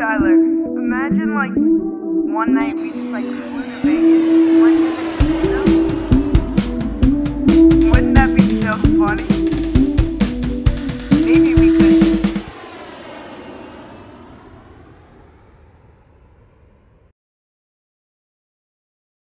Tyler, imagine like one night we just like flew to Vegas. Like, wouldn't that be so funny?